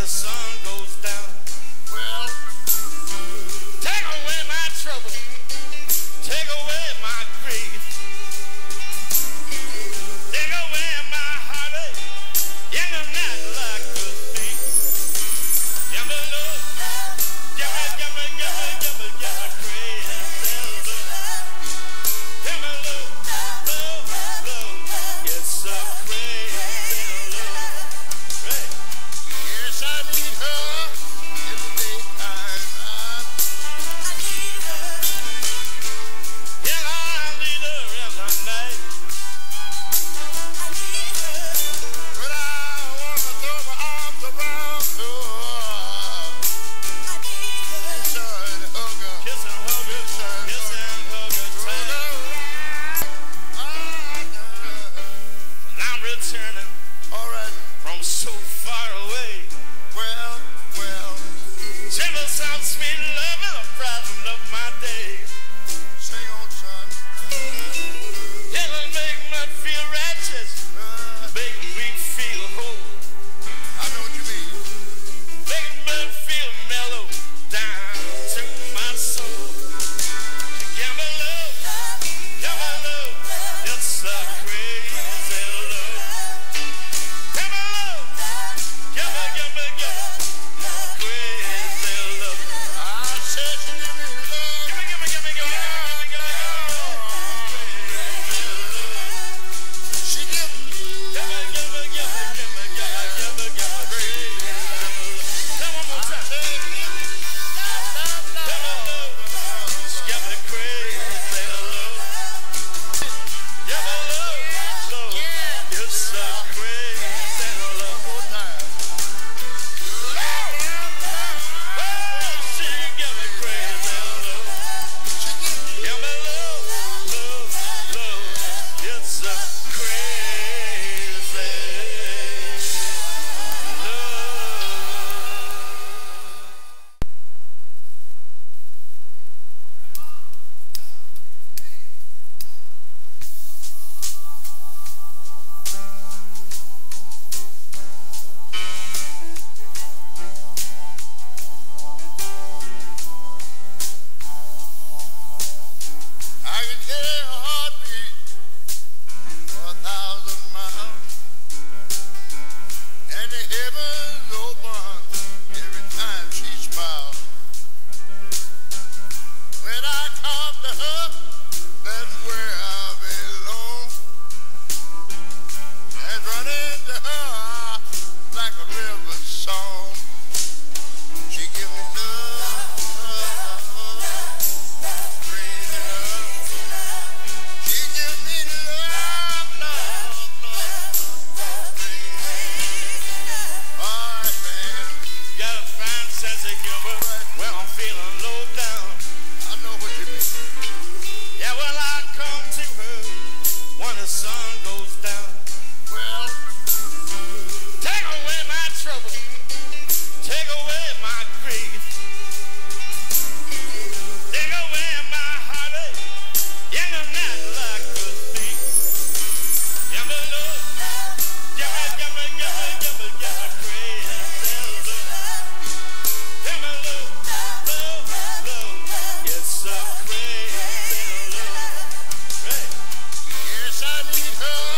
the sun goes down. Well, take away my take away my grief, take away my heartache. Me love, me, me, me, me, me me it's so crazy. I'm so far away. Well, well, gentle sweet loving, of my days. crazy. Daisy I'm feeling low down. I know what you mean. Yeah, well, I come to her when the sun goes down. Well, take away my take away my grief, take away my heartache in the night like a thief. I need her.